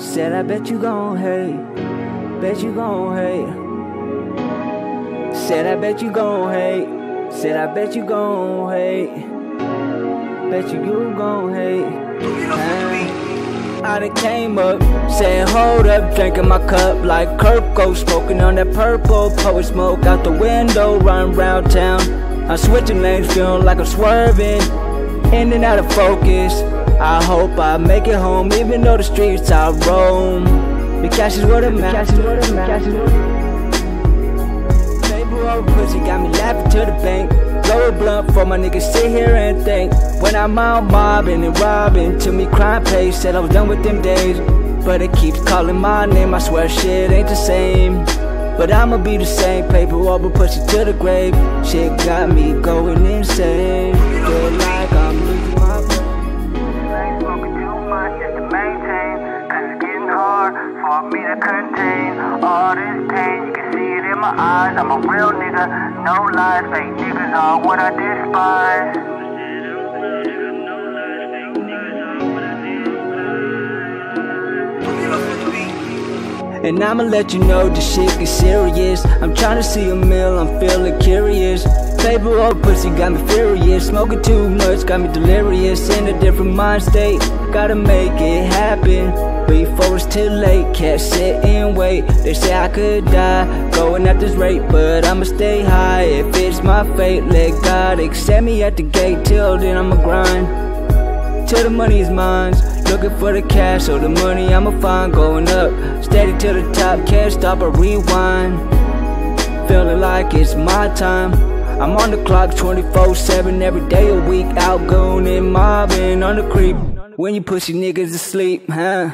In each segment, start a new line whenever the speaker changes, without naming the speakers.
Said I bet you gon' hate, bet you gon' hate. Said I bet you gon' hate, said I bet you gon' hate. Bet you you gon' hate. I done came up, saying hold up, drinking my cup like Kirko, smoking on that purple, poet smoke out the window, run round town. I'm switching lanes, feeling like I'm swerving, in and out of focus. I hope I make it home, even though the streets I roam. The cash is what it matters. Paper over pussy got me laughing to the bank. Blow a blunt for my niggas sit here and think. When I'm out mobbing and robbing, to me crime pays. Said I was done with them days, but it keeps calling my name. I swear shit ain't the same. But I'ma be the same. Paper over pussy to the grave. Shit got me going insane.
Contain all this pain. You can see it in my eyes. I'm a real nigga, no lies. Fake niggas are what I despise.
And I'ma let you know this shit get serious. I'm trying to see a meal, I'm feeling curious. Paper or oh, pussy got me furious. Smoking too much got me delirious. In a different mind state, gotta make it happen. Before it's too late, can't sit and wait. They say I could die, going at this rate, but I'ma stay high. If it's my fate, let God accept me at the gate. Till then, I'ma grind till the money is mine. Looking for the cash, so the money I'ma find going up. Steady to the top, can't stop or rewind. Feeling like it's my time. I'm on the clock 24 7 every day a week. Out gooning, mobbing on the creep. When you pussy niggas huh?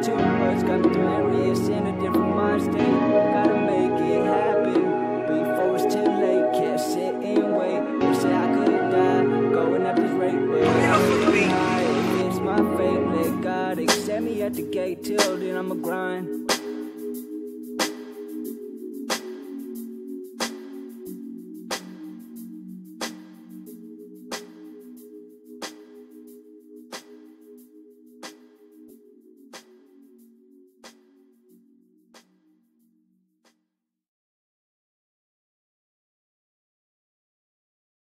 To much got me delirious. At the gate. Till then, I'ma grind.